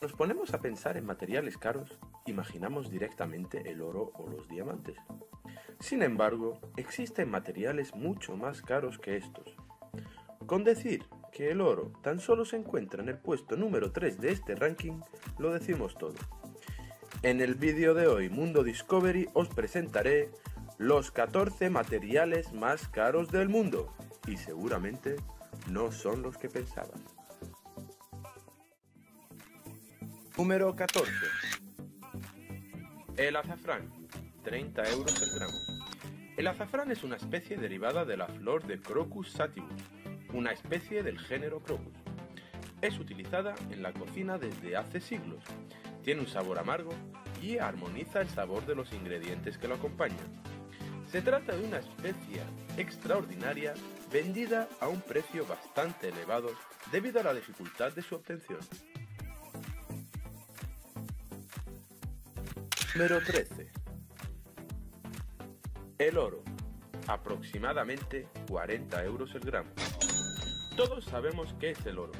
nos ponemos a pensar en materiales caros, imaginamos directamente el oro o los diamantes. Sin embargo, existen materiales mucho más caros que estos. Con decir que el oro tan solo se encuentra en el puesto número 3 de este ranking, lo decimos todo. En el vídeo de hoy Mundo Discovery os presentaré los 14 materiales más caros del mundo y seguramente no son los que pensabas. Número 14. El azafrán, 30 euros el gramo. El azafrán es una especie derivada de la flor de Crocus sativus, una especie del género Crocus. Es utilizada en la cocina desde hace siglos. Tiene un sabor amargo y armoniza el sabor de los ingredientes que lo acompañan. Se trata de una especie extraordinaria vendida a un precio bastante elevado debido a la dificultad de su obtención. Número 13. El oro, aproximadamente 40 euros el gramo. Todos sabemos qué es el oro,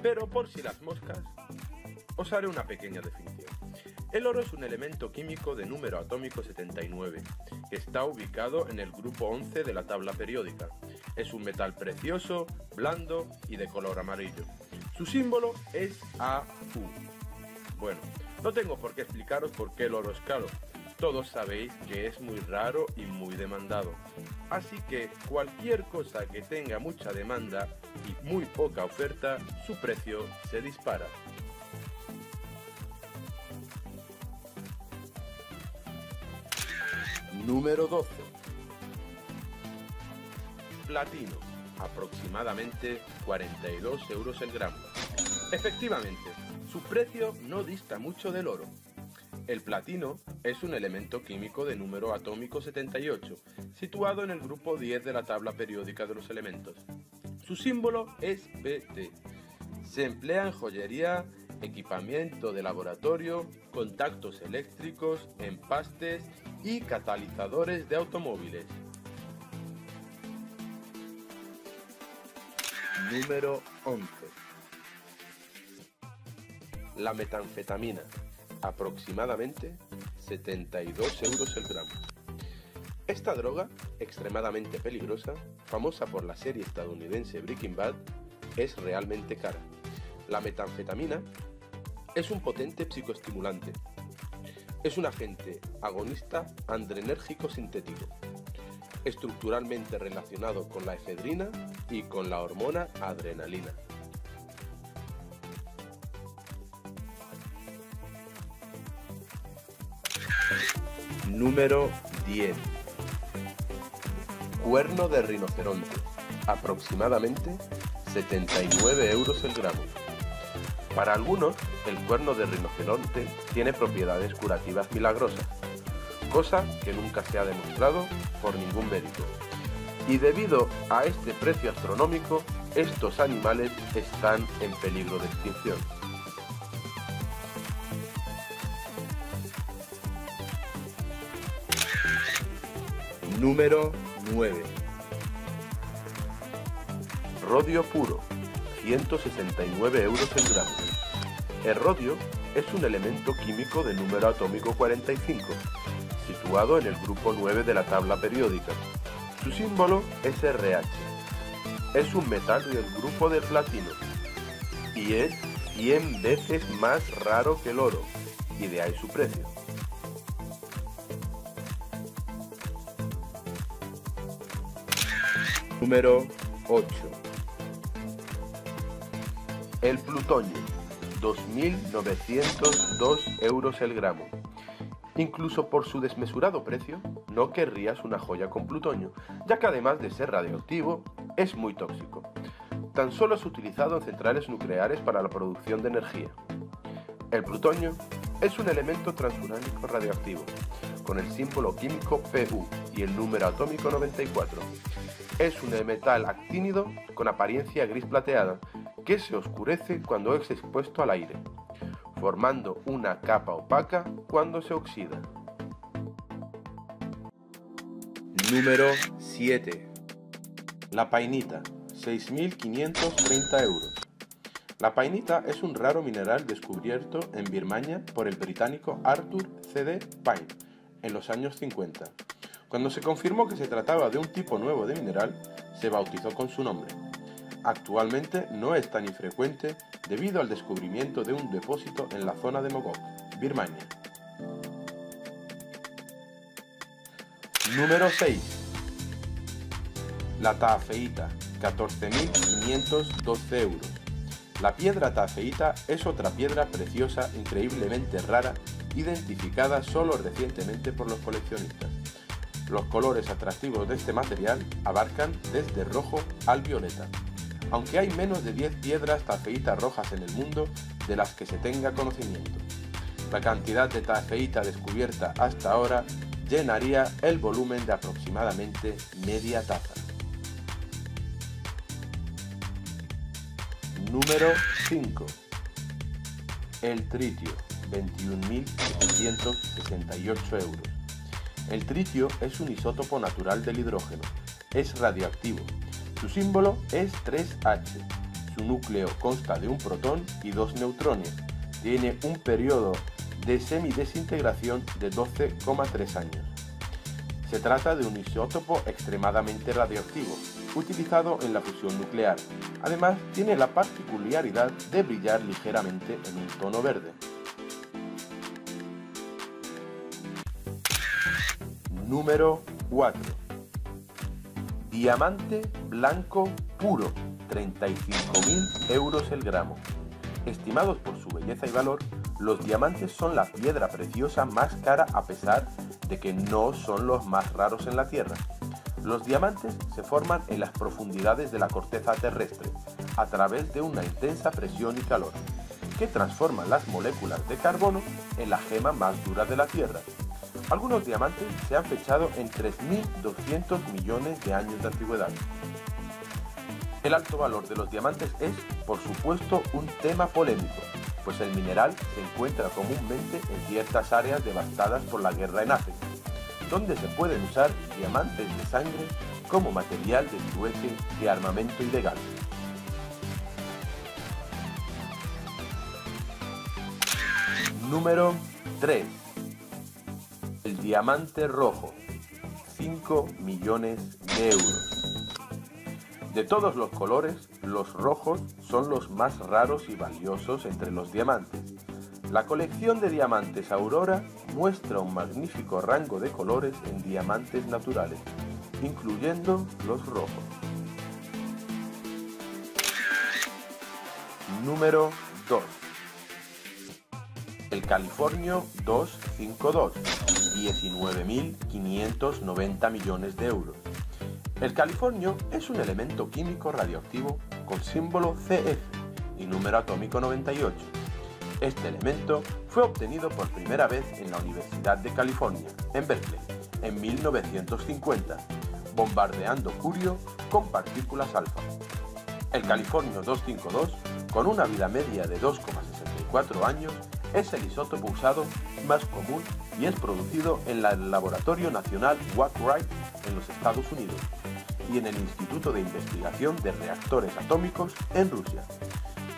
pero por si las moscas, os haré una pequeña definición. El oro es un elemento químico de número atómico 79, que está ubicado en el grupo 11 de la tabla periódica. Es un metal precioso, blando y de color amarillo. Su símbolo es AU. Bueno, no tengo por qué explicaros por qué el oro es caro. Todos sabéis que es muy raro y muy demandado. Así que cualquier cosa que tenga mucha demanda y muy poca oferta, su precio se dispara. Número 12. Platino, aproximadamente 42 euros el gramo. Efectivamente, su precio no dista mucho del oro. El platino es un elemento químico de número atómico 78, situado en el grupo 10 de la tabla periódica de los elementos. Su símbolo es Pt. Se emplea en joyería, equipamiento de laboratorio, contactos eléctricos, empastes y catalizadores de automóviles. Número 11 la metanfetamina, aproximadamente 72 euros el gramo. Esta droga, extremadamente peligrosa, famosa por la serie estadounidense Breaking Bad, es realmente cara. La metanfetamina es un potente psicoestimulante. Es un agente agonista adrenérgico sintético, estructuralmente relacionado con la efedrina y con la hormona adrenalina. Número 10. Cuerno de rinoceronte, aproximadamente 79 euros el gramo. Para algunos, el cuerno de rinoceronte tiene propiedades curativas milagrosas, cosa que nunca se ha demostrado por ningún médico. Y debido a este precio astronómico, estos animales están en peligro de extinción. Número 9. Rodio puro, 169 euros el gramo. El rodio es un elemento químico de número atómico 45, situado en el grupo 9 de la tabla periódica. Su símbolo es RH. Es un metal del grupo de platino y es 100 veces más raro que el oro, y de ahí su precio. Número 8. El plutonio, 2.902 euros el gramo. Incluso por su desmesurado precio, no querrías una joya con plutonio, ya que además de ser radioactivo, es muy tóxico. Tan solo es utilizado en centrales nucleares para la producción de energía. El plutonio es un elemento transuránico radioactivo, con el símbolo químico Pu y el número atómico 94 es un metal actínido con apariencia gris plateada que se oscurece cuando es expuesto al aire, formando una capa opaca cuando se oxida. Número 7. La painita, 6.530 euros. La painita es un raro mineral descubierto en Birmania por el británico Arthur C.D. Pine en los años 50. Cuando se confirmó que se trataba de un tipo nuevo de mineral, se bautizó con su nombre. Actualmente no es tan infrecuente debido al descubrimiento de un depósito en la zona de Mogok, Birmania. Número 6. La taafeíta, 14.512 euros. La piedra tafeíta es otra piedra preciosa increíblemente rara, identificada solo recientemente por los coleccionistas. Los colores atractivos de este material abarcan desde rojo al violeta, aunque hay menos de 10 piedras tafeitas rojas en el mundo de las que se tenga conocimiento. La cantidad de tafeíta descubierta hasta ahora llenaría el volumen de aproximadamente media taza. Número 5. El tritio, 21.768 euros. El tritio es un isótopo natural del hidrógeno. Es radioactivo. Su símbolo es 3H. Su núcleo consta de un protón y dos neutrones. Tiene un periodo de semidesintegración de 12,3 años. Se trata de un isótopo extremadamente radioactivo, utilizado en la fusión nuclear. Además, tiene la particularidad de brillar ligeramente en un tono verde. Número 4. Diamante blanco puro, 35.000 euros el gramo. Estimados por su belleza y valor, los diamantes son la piedra preciosa más cara a pesar de que no son los más raros en la Tierra. Los diamantes se forman en las profundidades de la corteza terrestre a través de una intensa presión y calor, que transforman las moléculas de carbono en la gema más dura de la Tierra. Algunos diamantes se han fechado en 3.200 millones de años de antigüedad. El alto valor de los diamantes es, por supuesto, un tema polémico, pues el mineral se encuentra comúnmente en ciertas áreas devastadas por la guerra en África donde se pueden usar diamantes de sangre como material de trueque de armamento ilegal. Número 3. Diamante rojo. 5 millones de euros. De todos los colores, los rojos son los más raros y valiosos entre los diamantes. La colección de diamantes Aurora muestra un magnífico rango de colores en diamantes naturales, incluyendo los rojos. Número 2. El Californio 252, 19.590 millones de euros. El californio es un elemento químico radioactivo con símbolo CF y número atómico 98 este elemento fue obtenido por primera vez en la Universidad de California, en Berkeley, en 1950, bombardeando Curio con partículas alfa. El Californio 252, con una vida media de 2,64 años, es el isótopo usado más común y es producido en el Laboratorio Nacional Watt-Wright en los Estados Unidos y en el Instituto de Investigación de Reactores Atómicos en Rusia.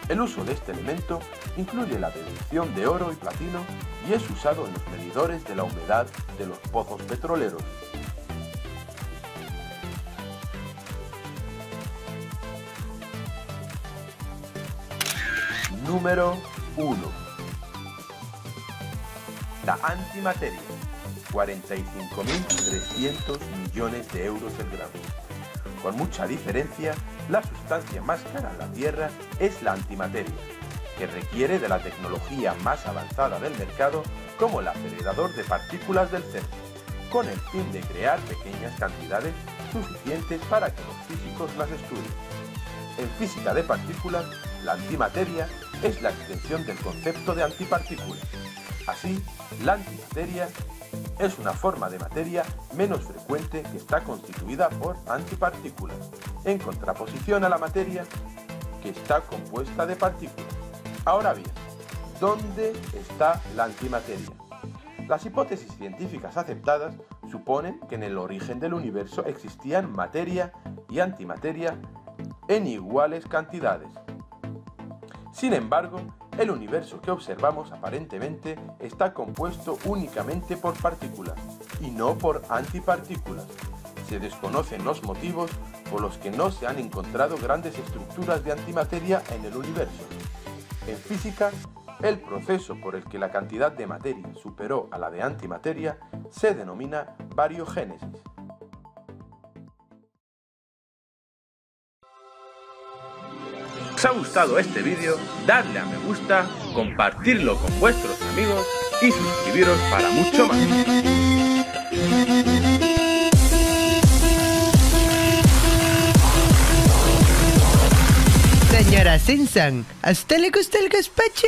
El uso de este elemento incluye la deducción de oro y platino y es usado en los medidores de la humedad de los pozos petroleros. Número 1. La antimateria. 45.300 millones de euros el gramo. Con mucha diferencia, la sustancia más cara en la Tierra es la antimateria, que requiere de la tecnología más avanzada del mercado como el acelerador de partículas del CERN, con el fin de crear pequeñas cantidades suficientes para que los físicos las estudien. En física de partículas, la antimateria es la extensión del concepto de antipartícula. Así, la antimateria es una forma de materia menos frecuente que está constituida por antipartículas, en contraposición a la materia que está compuesta de partículas. Ahora bien, ¿dónde está la antimateria? Las hipótesis científicas aceptadas suponen que en el origen del universo existían materia y antimateria en iguales cantidades. Sin embargo, el universo que observamos aparentemente está compuesto únicamente por partículas y no por antipartículas. Se desconocen los motivos por los que no se han encontrado grandes estructuras de antimateria en el universo. En física, el proceso por el que la cantidad de materia superó a la de antimateria se denomina variogénesis. ¿Os ha gustado este vídeo? Dadle a me gusta, compartirlo con vuestros amigos y suscribiros para mucho más. Señora Simpson, ¿a usted le gusta el gazpacho?